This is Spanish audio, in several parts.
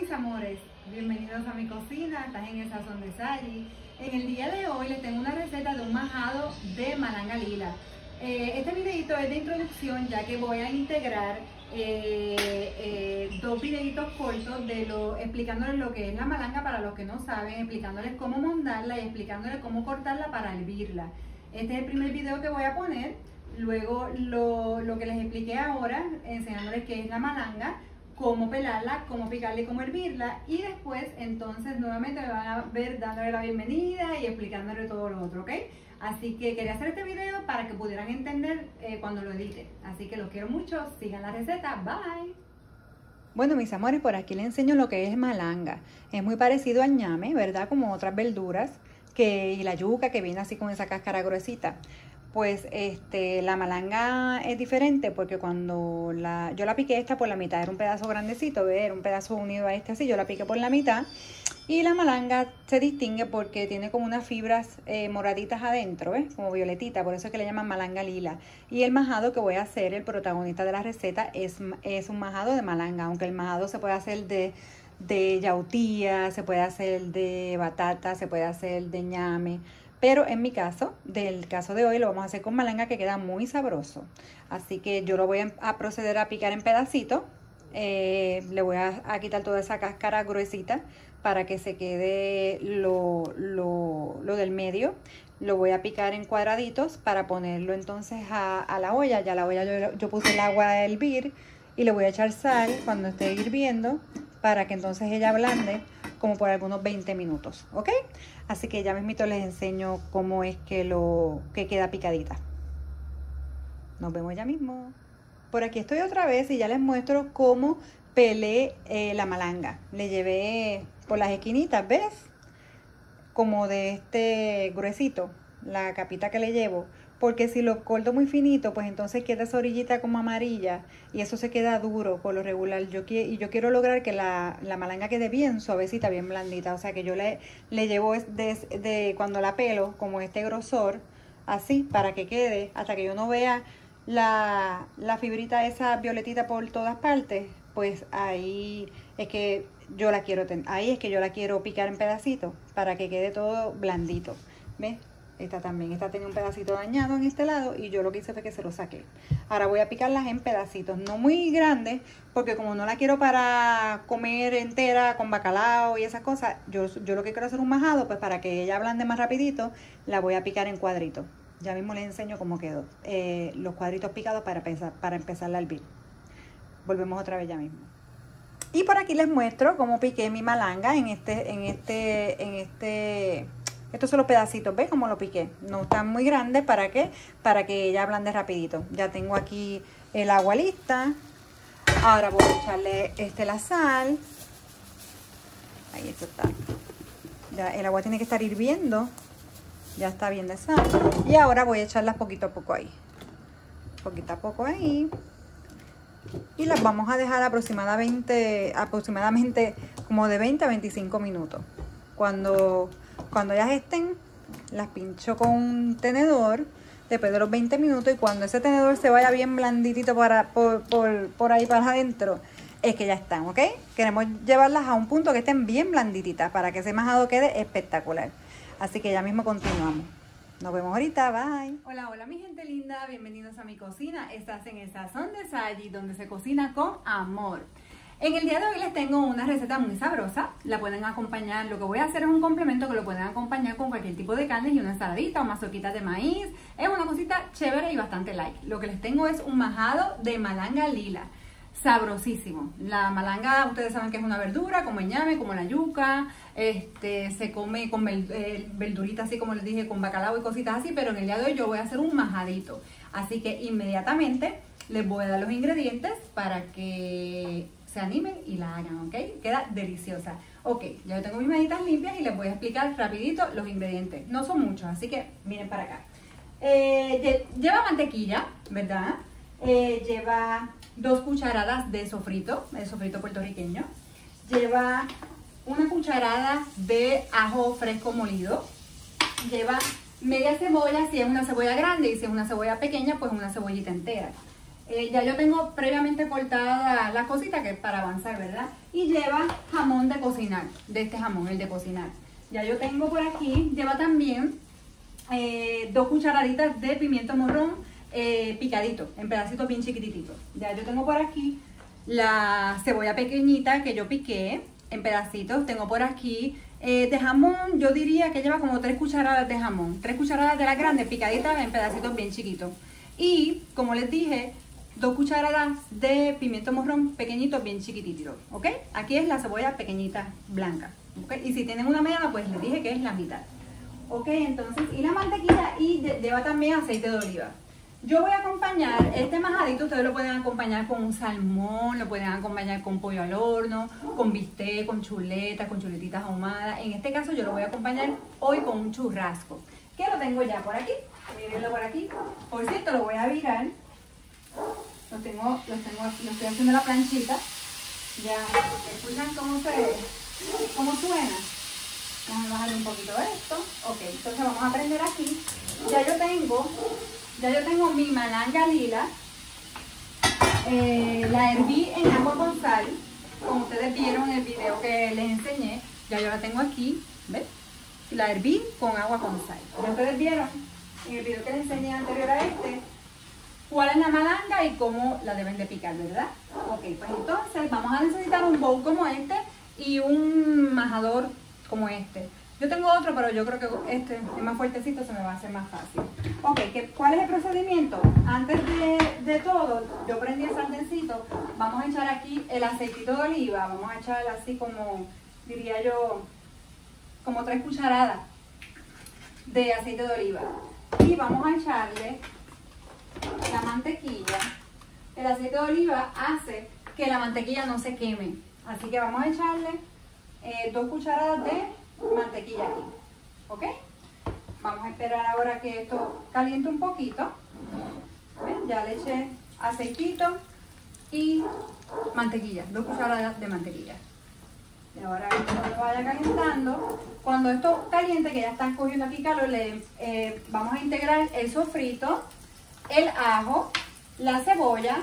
mis amores, bienvenidos a mi cocina, estás en el sazón de Sally. En el día de hoy les tengo una receta de un majado de malanga lila. Eh, este videito es de introducción ya que voy a integrar eh, eh, dos videitos cortos de lo, explicándoles lo que es la malanga para los que no saben, explicándoles cómo montarla y explicándoles cómo cortarla para hervirla. Este es el primer video que voy a poner, luego lo, lo que les expliqué ahora, enseñándoles qué es la malanga, cómo pelarla, cómo picarla y cómo hervirla. Y después, entonces, nuevamente me van a ver dándole la bienvenida y explicándole todo lo otro, ¿ok? Así que quería hacer este video para que pudieran entender eh, cuando lo edite. Así que los quiero mucho, sigan la receta, bye. Bueno, mis amores, por aquí les enseño lo que es malanga. Es muy parecido al ñame, ¿verdad? Como otras verduras que, y la yuca que viene así con esa cáscara gruesita pues este, la malanga es diferente porque cuando la, yo la piqué esta por la mitad, era un pedazo grandecito, era un pedazo unido a este así, yo la piqué por la mitad. Y la malanga se distingue porque tiene como unas fibras eh, moraditas adentro, ¿ves? Como violetita, por eso es que le llaman malanga lila. Y el majado que voy a hacer, el protagonista de la receta, es, es un majado de malanga, aunque el majado se puede hacer de, de yautía, se puede hacer de batata, se puede hacer de ñame pero en mi caso, del caso de hoy, lo vamos a hacer con malanga que queda muy sabroso. Así que yo lo voy a, proceder a picar en pedacitos. Eh, le voy a, quitar toda esa cáscara gruesita para que se quede lo, del medio. Lo voy a picar en cuadraditos para ponerlo entonces a, la olla. Ya la olla yo, yo puse el agua a hervir y le voy a echar sal cuando esté hirviendo para que entonces ella ablande como por algunos 20 minutos, ¿ok? Así que ya mismito les enseño cómo es que lo que queda picadita. Nos vemos ya mismo. Por aquí estoy otra vez y ya les muestro cómo pelé eh, la malanga. Le llevé por las esquinitas, ¿ves? Como de este gruesito, la capita que le llevo porque si lo corto muy finito, pues entonces queda esa orillita como amarilla y eso se queda duro por lo regular. Yo y yo quiero lograr que la, malanga quede bien suavecita, bien blandita. O sea que yo le, le llevo de, cuando la pelo como este grosor, así, para que quede, hasta que yo no vea la, la fibrita esa violetita por todas partes, pues ahí es que yo la quiero, ahí es que yo la quiero picar en pedacitos para que quede todo blandito. ¿Ves? Esta también, esta tenía un pedacito dañado en este lado y yo lo que hice fue que se lo saqué. Ahora voy a picarlas en pedacitos, no muy grandes, porque como no la quiero para comer entera con bacalao y esas cosas, yo, yo lo que quiero hacer un majado, pues para que ella ablande más rapidito, la voy a picar en cuadritos. Ya mismo les enseño cómo quedó. Eh, los cuadritos picados para empezar, para empezar a hervir. Volvemos otra vez ya mismo. Y por aquí les muestro cómo piqué mi malanga en este, en este, en este estos son los pedacitos, ¿ves cómo lo piqué? No están muy grandes, ¿para qué? Para que ella ablande rapidito. Ya tengo aquí el agua lista. Ahora voy a echarle este, la sal. Ahí esto está. Ya el agua tiene que estar hirviendo. Ya está bien de sal. Y ahora voy a echarlas poquito a poco ahí. Poquito a poco ahí. Y las vamos a dejar aproximadamente, aproximadamente como de 20 a 25 minutos. Cuando cuando ellas estén, las pincho con un tenedor después de los 20 minutos y cuando ese tenedor se vaya bien blanditito para, por, por, ahí para adentro, es que ya están, ¿ok? Queremos llevarlas a un punto que estén bien blandititas para que ese majado quede espectacular. Así que ya mismo continuamos. Nos vemos ahorita, bye. Hola, hola mi gente linda, bienvenidos a mi cocina. Estás en el Sazón de Sally, donde se cocina con amor. En el día de hoy les tengo una receta muy sabrosa, la pueden acompañar, lo que voy a hacer es un complemento que lo pueden acompañar con cualquier tipo de carne y una ensaladita o mazoquita de maíz, es una cosita chévere y bastante light. Lo que les tengo es un majado de malanga lila, sabrosísimo. La malanga, ustedes saben que es una verdura, como el ñame, como la yuca, este, se come con eh, verdurita así como les dije, con bacalao y cositas así, pero en el día de hoy yo voy a hacer un majadito. Así que inmediatamente les voy a dar los ingredientes para que se animen y la hagan, ¿ok? Queda deliciosa. Ok, ya tengo mis meditas limpias y les voy a explicar rapidito los ingredientes. No son muchos, así que miren para acá. Eh, lleva mantequilla, ¿verdad? Eh, lleva dos cucharadas de sofrito, de sofrito puertorriqueño. Lleva una cucharada de ajo fresco molido. Lleva media cebolla, si es una cebolla grande y si es una cebolla pequeña, pues una cebollita entera. Eh, ya yo tengo previamente cortada las cositas que es para avanzar, ¿verdad? Y lleva jamón de cocinar, de este jamón, el de cocinar. Ya yo tengo por aquí, lleva también eh, dos cucharaditas de pimiento morrón eh, picadito, en pedacitos bien chiquititos. Ya yo tengo por aquí la cebolla pequeñita que yo piqué en pedacitos. Tengo por aquí eh, de jamón, yo diría que lleva como tres cucharadas de jamón. Tres cucharadas de la grande picaditas en pedacitos bien chiquitos. Y, como les dije, dos cucharadas de pimiento morrón pequeñitos bien chiquititos, ¿ok? Aquí es la cebolla pequeñita blanca, ¿ok? Y si tienen una mediana, pues les dije que es la mitad. Ok, entonces, y la mantequilla y lleva también aceite de oliva. Yo voy a acompañar, este majadito ustedes lo pueden acompañar con un salmón, lo pueden acompañar con pollo al horno, con bistec, con chuletas, con chuletitas ahumadas. En este caso yo lo voy a acompañar hoy con un churrasco, que lo tengo ya por aquí. Mírenlo por aquí. Por cierto, lo voy a virar. Lo tengo, lo tengo aquí, lo estoy haciendo la planchita. Ya, escuchan cómo se, cómo suena. Vamos a bajar un poquito esto. Ok, entonces vamos a prender aquí. Ya yo tengo ya yo tengo mi malanga lila. Eh, la herví en agua con sal. Como ustedes vieron en el video que les enseñé. Ya yo la tengo aquí. ¿Ves? La herví con agua con sal. Ya ustedes vieron en el video que les enseñé anterior a este cuál es la malanga y cómo la deben de picar, ¿verdad? Ok, pues entonces vamos a necesitar un bowl como este y un majador como este. Yo tengo otro, pero yo creo que este es más fuertecito, se me va a hacer más fácil. Ok, ¿cuál es el procedimiento? Antes de, todo, yo prendí el sartencito, vamos a echar aquí el aceitito de oliva, vamos a echar así como, diría yo, como tres cucharadas de aceite de oliva. Y vamos a echarle la mantequilla. El aceite de oliva hace que la mantequilla no se queme. Así que vamos a echarle eh, dos cucharadas de mantequilla aquí. ¿Ok? Vamos a esperar ahora que esto caliente un poquito. Ya le eché aceitito y mantequilla, dos cucharadas de mantequilla. Y ahora cuando vaya calentando, cuando esto caliente, que ya está cogiendo aquí calor, le eh, vamos a integrar el sofrito, el ajo, la cebolla,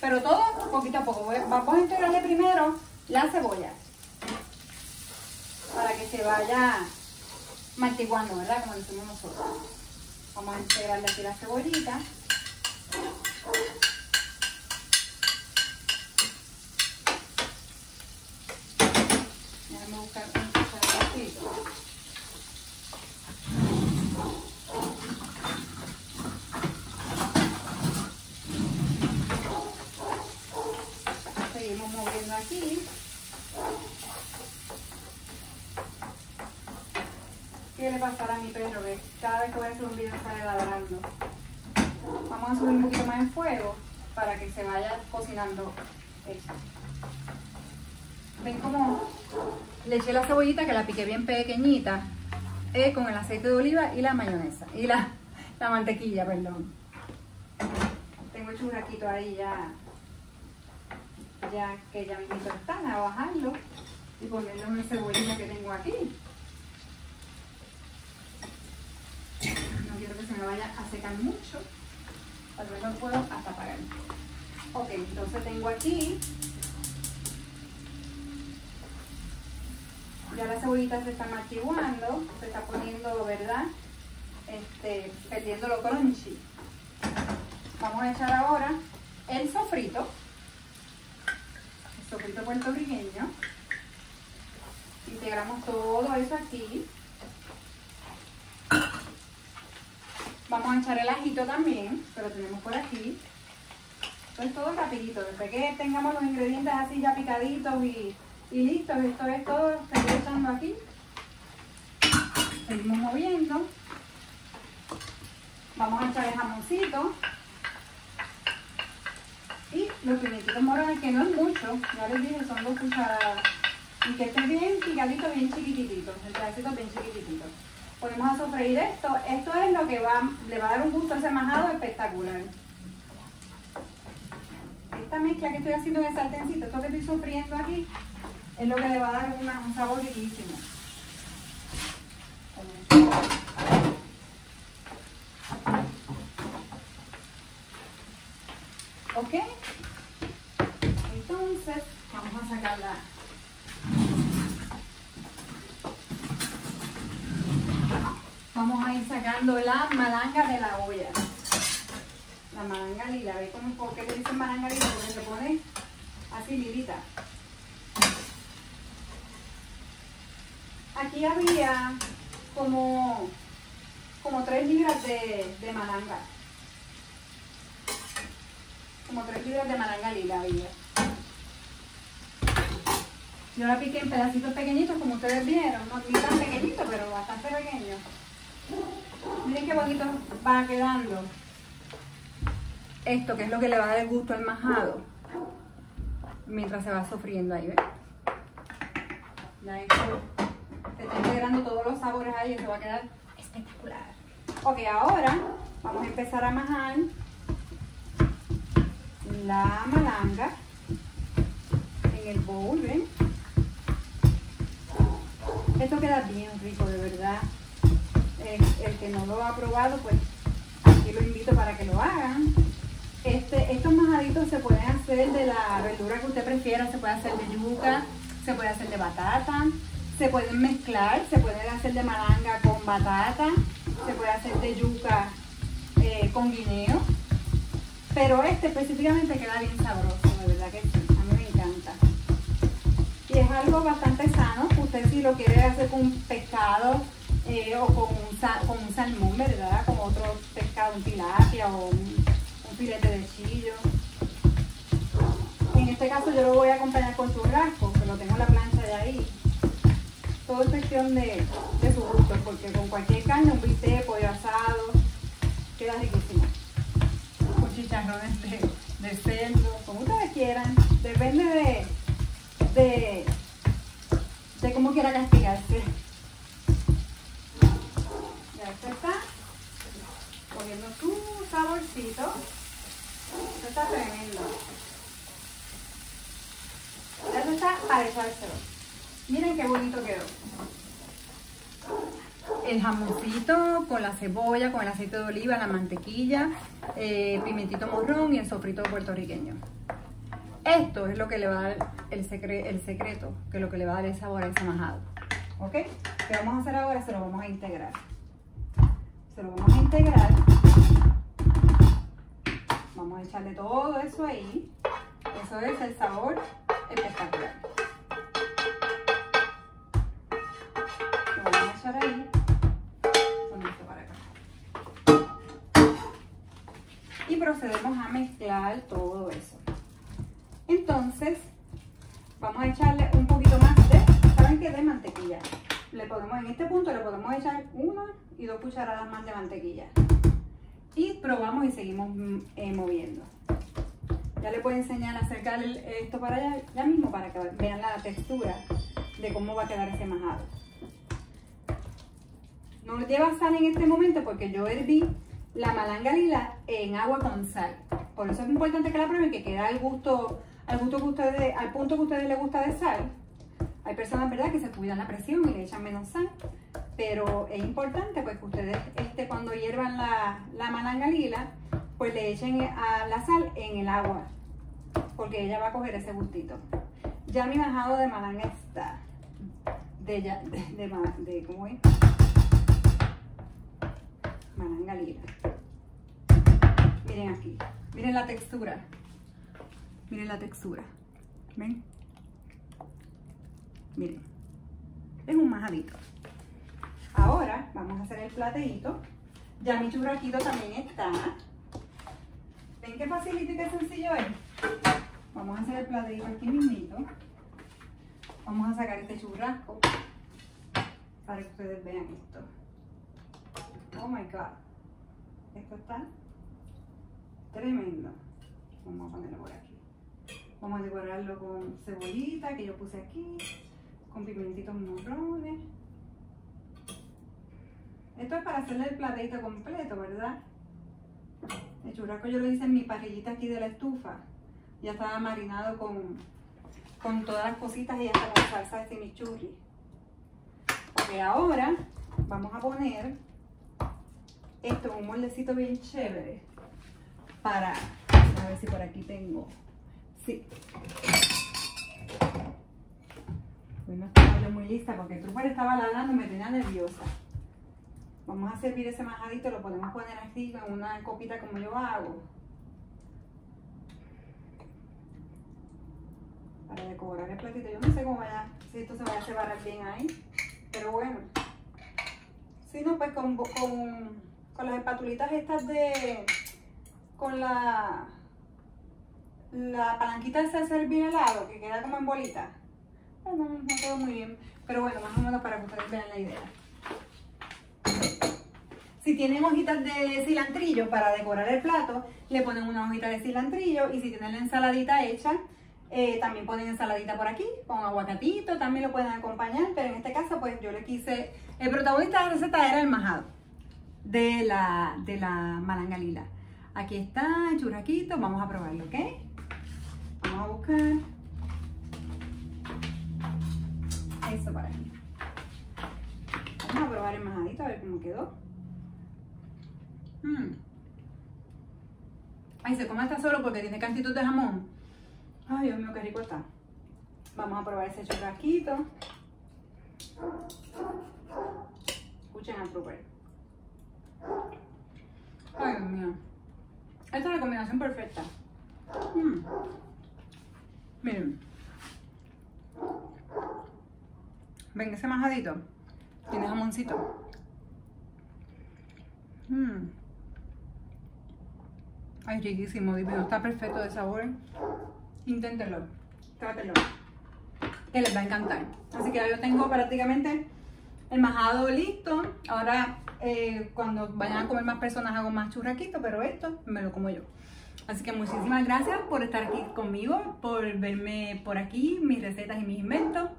pero todo poquito a poco. Vamos a integrarle primero la cebolla para que se vaya mantiguando, ¿verdad? Como decimos nosotros. Vamos a integrarle aquí la cebollita. Déjame buscar un poquito. Seguimos moviendo aquí. ¿Qué le pasará a mi perro? Que cada vez que voy a hacer un video sale ladrando. Vamos a subir un poquito más el fuego para que se vaya cocinando esto. Ven como le eché la cebollita que la piqué bien pequeñita eh, con el aceite de oliva y la mayonesa y la, la mantequilla, perdón. Tengo el churraquito ahí ya, ya que ya mismo están, a bajarlo y ponerle una cebollita que tengo aquí. No quiero que se me vaya a secar mucho. Tal vez lo puedo hasta apagar. Ok, entonces tengo aquí. Ya la cebollita se está maquiguando, se está poniendo, ¿verdad? Este, perdiendo lo crunchy. Vamos a echar ahora el sofrito. El sofrito puertorriqueño. Integramos todo eso aquí. Vamos a echar el ajito también, que lo tenemos por aquí. Esto es todo rapidito, desde que tengamos los ingredientes así ya picaditos y, listos, esto es todo, estoy echando aquí. Seguimos moviendo. Vamos a echar el jamoncito. Y los pimientitos morales, que no es mucho, ya les dije, son dos cucharadas. Y que esté bien picadito, bien chiquitito, el pedacito bien chiquitito ponemos a sofreír esto. Esto es lo que va, le va a dar un gusto a ese majado espectacular. Esta mezcla que estoy haciendo en el sartencito, esto que estoy sofriendo aquí, es lo que le va a dar un sabor riquísimo. ¿Ok? Entonces, vamos a sacarla Vamos a ir sacando la malanga de la olla. La malanga lila. ¿Veis por qué le dicen malanga lila? Porque se pone así lilita. Aquí había como, como 3 libras de, de malanga. Como 3 libras de malanga lila había. Yo la piqué en pedacitos pequeñitos, como ustedes vieron, no tan pequeñitos, pero bastante pequeños. Miren qué bonito va quedando. Esto, que es lo que le va a dar el gusto al majado. Mientras se va sofriendo ahí, ¿ven? Ya esto se está integrando todos los sabores ahí se va a quedar espectacular. Ok, ahora vamos a empezar a majar la malanga en el bowl, ¿ven? Esto queda bien rico, de verdad. El, que no lo ha probado, pues aquí lo invito para que lo hagan. Este, estos majaditos se pueden hacer de la verdura que usted prefiera, se puede hacer de yuca, se puede hacer de batata, se pueden mezclar, se pueden hacer de malanga con batata, se puede hacer de yuca eh, con guineo, pero este específicamente queda bien sabroso, de verdad que a mí me encanta. Y es algo bastante sano, usted si lo quiere hacer con pescado eh, o con un, con un salmón, ¿verdad? Con otro pescado, un tilapia o un, un filete de chillo. En este caso yo lo voy a acompañar con churrasco, que lo tengo en la plancha de ahí. Todo es cuestión de, de su gusto, porque con cualquier carne, un bistec, pollo asado, queda riquísimo. Con chicharrones de, de cerdo, como ustedes quieran. Depende de, de, de cómo quiera castigarse. Esto está poniendo su saborcito. Esto está tremendo. Esto está para echárselo. Miren qué bonito quedó. El jamoncito con la cebolla, con el aceite de oliva, la mantequilla, eh, pimentito morrón y el sofrito puertorriqueño. Esto es lo que le va a dar el, el secreto, que es lo que le va a dar el sabor a ese majado. ¿Ok? ¿Qué vamos a hacer ahora? Se lo vamos a integrar. Se lo vamos a integrar. Vamos a echarle todo eso ahí. Eso es el sabor espectacular. Lo vamos a echar ahí. Para acá. Y procedemos a mezclar todo eso. Cucharadas más de mantequilla. Y probamos y seguimos mm, eh, moviendo. Ya le puedo enseñar a acercar esto para allá ya mismo para que vean la textura de cómo va a quedar ese majado. No lleva sal en este momento porque yo herví la malanga lila en agua con sal. Por eso es importante que la prueben, que queda al gusto, al gusto que ustedes, al punto que ustedes les gusta de sal. Hay personas, ¿verdad?, que se cuidan la presión y le echan menos sal. Pero es importante pues que ustedes este, cuando hiervan la, la malanga lila, pues le echen a la sal en el agua. Porque ella va a coger ese gustito. Ya mi majado de malanga está. De, ya, de, de, de- ¿cómo es? Malanga lila. Miren aquí. Miren la textura. Miren la textura. ¿Ven? Miren. Es un majadito. Vamos a hacer el plateíto. Ya mi churraquito también está. ¿Ven qué facilito y qué sencillo es? Vamos a hacer el plateíto aquí mismito. Vamos a sacar este churrasco para que ustedes vean esto. Oh my god. Esto está tremendo. Vamos a ponerlo por aquí. Vamos a decorarlo con cebollita que yo puse aquí, con pimentitos morrones. Esto es para hacerle el plateito completo, ¿verdad? El churrasco yo lo hice en mi parrillita aquí de la estufa. Ya estaba marinado con, con todas las cositas y hasta la salsa de chimichurri. Ok, ahora vamos a poner esto en un moldecito bien chévere para, a ver si por aquí tengo, sí, Hoy no estaba yo muy lista porque el trooper estaba ladrando y me tenía nerviosa. Vamos a servir ese majadito, lo podemos poner así en una copita como yo hago. Para decorar el platito. Yo no sé cómo vaya, si esto se vaya a separar bien ahí. Pero bueno. Si no, pues con, con, las espatulitas estas de... Con la... La palanquita de servir helado, que queda como en bolita. No, no quedó muy bien. Pero bueno, más o menos para que ustedes vean la idea. Si tienen hojitas de cilantrillo para decorar el plato, le ponen una hojita de cilantrillo y si tienen la ensaladita hecha, eh, también ponen ensaladita por aquí, con aguacatito, también lo pueden acompañar, pero en este caso pues yo le quise, el protagonista de la receta era el majado de la, de la malanga lila. Aquí está el churraquito, vamos a probarlo, ¿ok? Vamos a buscar eso para aquí. Vamos a probar el majadito a ver cómo quedó. Mm. Ay, se come hasta solo porque tiene cantitos de jamón. Ay, Dios mío, qué rico está. Vamos a probar ese churrasquito. Escuchen al trooper. Ay, Dios mío. Esta es la combinación perfecta. Mm. Miren. Ven ese majadito. Tiene jamoncito. Mmm. Ay, riquísimo, divino. Está perfecto de sabor. Inténtenlo. Trátenlo. Que les va a encantar. Así que ya yo tengo prácticamente el majado listo. Ahora, eh, cuando vayan a comer más personas, hago más churraquito, pero esto me lo como yo. Así que muchísimas gracias por estar aquí conmigo, por verme por aquí, mis recetas y mis inventos.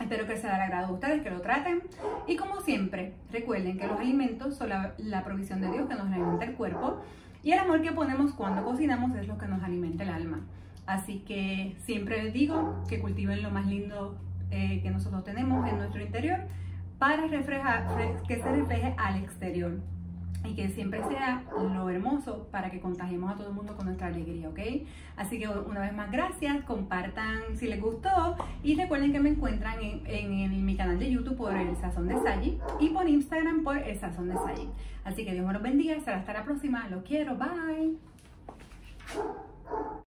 Espero que sea de agrado a ustedes, que lo traten. Y como siempre, recuerden que los alimentos son la, la provisión de Dios que nos alimenta el cuerpo. Y el amor que ponemos cuando cocinamos es lo que nos alimenta el alma. Así que siempre les digo que cultiven lo más lindo eh, que nosotros tenemos en nuestro interior para que se refleje al exterior y que siempre sea lo hermoso para que contagiemos a todo el mundo con nuestra alegría, ¿ok? Así que una vez más, gracias, compartan si les gustó y recuerden que me encuentran en, en, mi canal de YouTube por El Sazón de Sayi y por Instagram por El Sazón de Sayi. Así que Dios me los bendiga, será hasta la próxima, los quiero, bye.